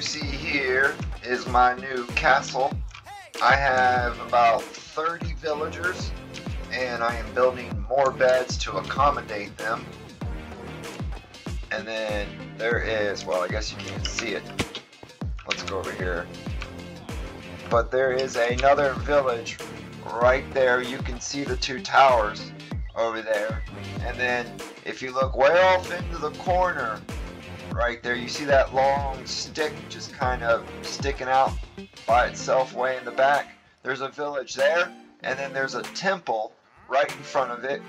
see here is my new castle. I have about 30 villagers and I am building more beds to accommodate them. And then there is, well I guess you can't see it. Let's go over here. But there is another village right there. You can see the two towers over there. And then if you look way off into the corner, right there, you see that long stick just kind of sticking out by itself way in the back. There's a village there, and then there's a temple right in front of it,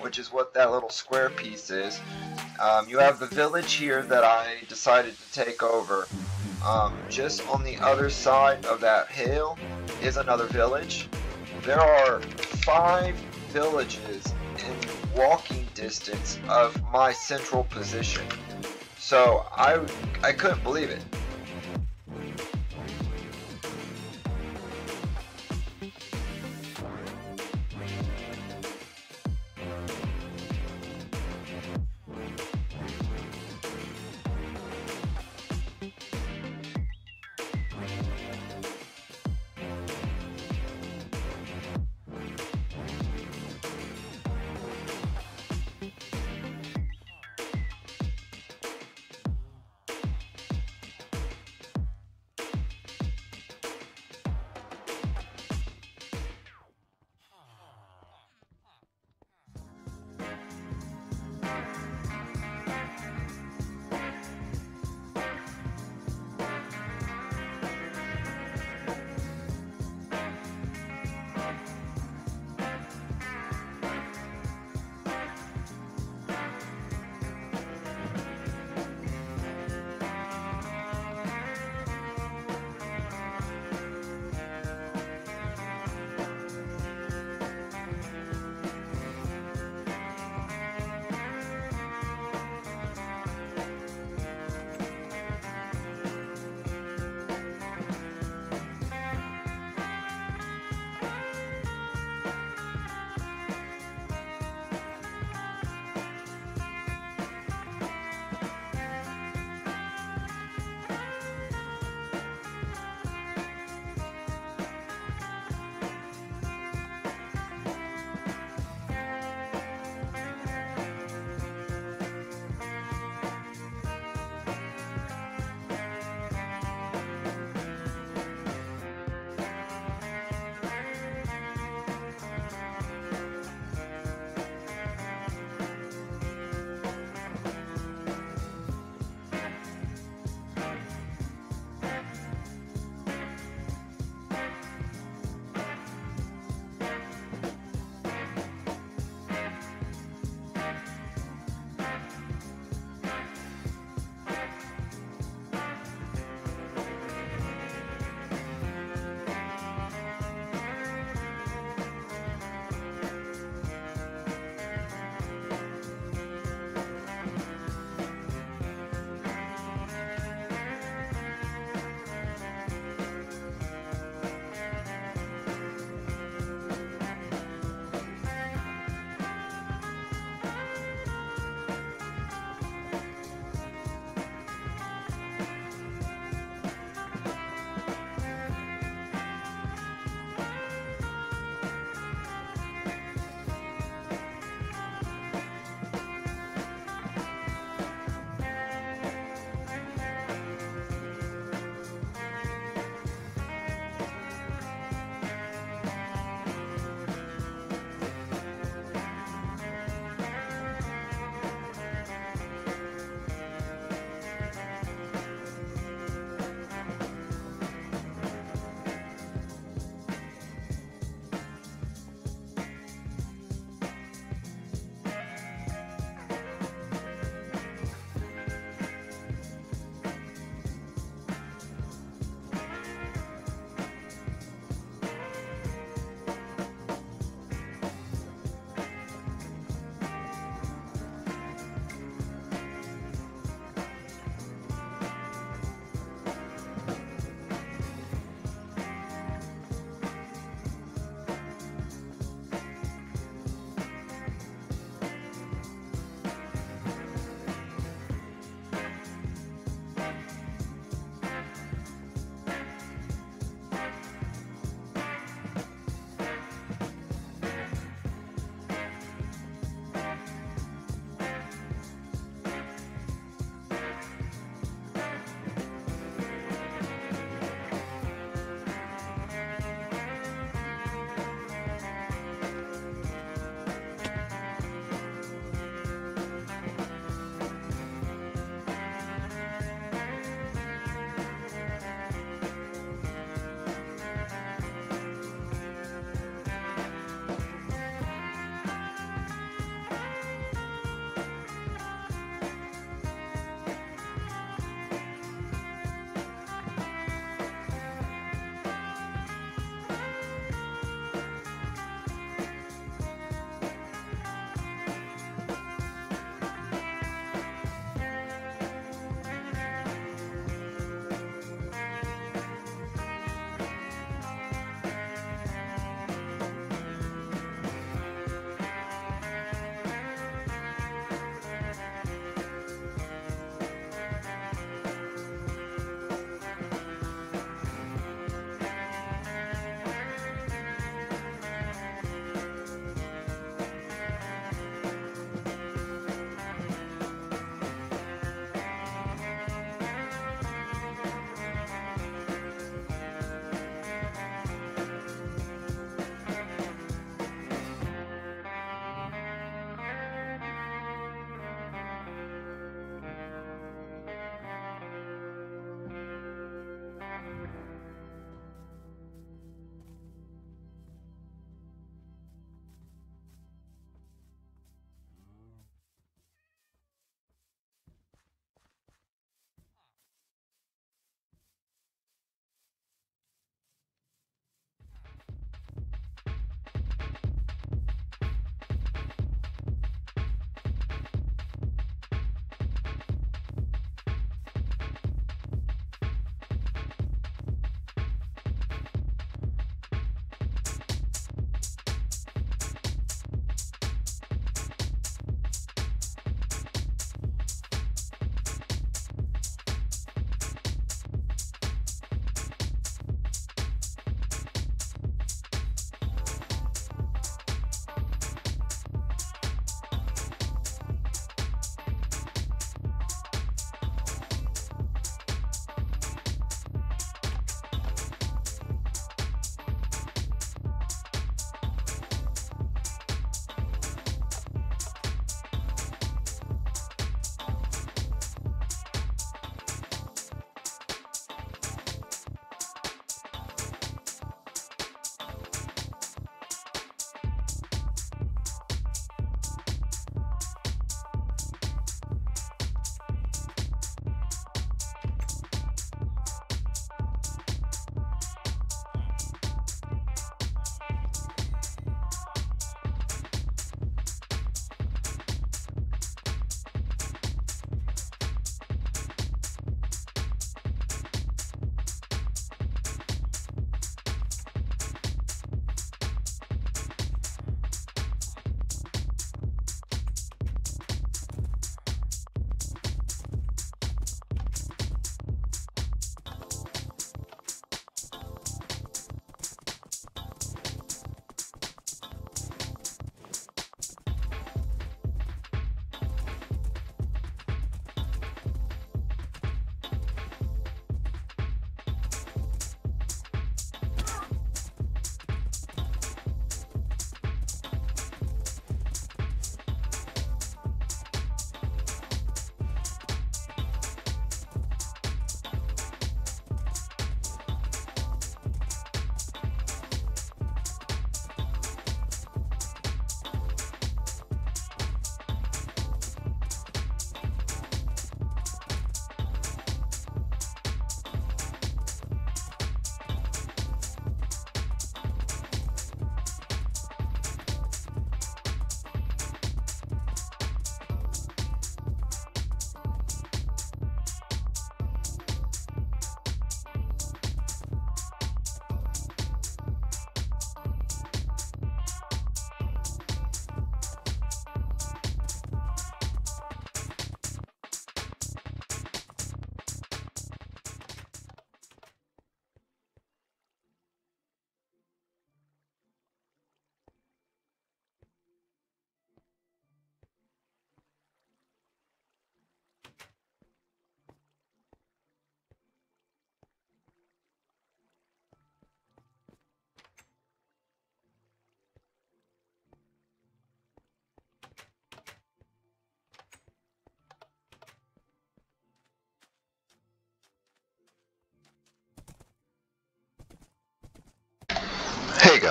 which is what that little square piece is. Um, you have the village here that I decided to take over. Um, just on the other side of that hill is another village. There are five villages in walking distance of my central position. So I I couldn't believe it.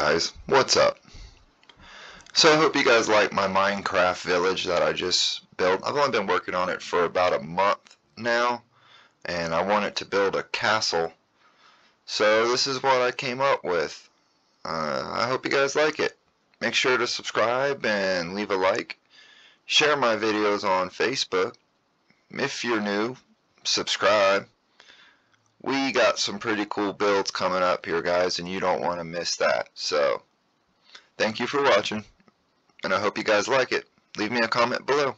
Guys, what's up? So I hope you guys like my Minecraft village that I just built. I've only been working on it for about a month now and I wanted to build a castle. So this is what I came up with. Uh, I hope you guys like it. Make sure to subscribe and leave a like. Share my videos on Facebook. If you're new, subscribe we got some pretty cool builds coming up here guys and you don't want to miss that so thank you for watching and I hope you guys like it. Leave me a comment below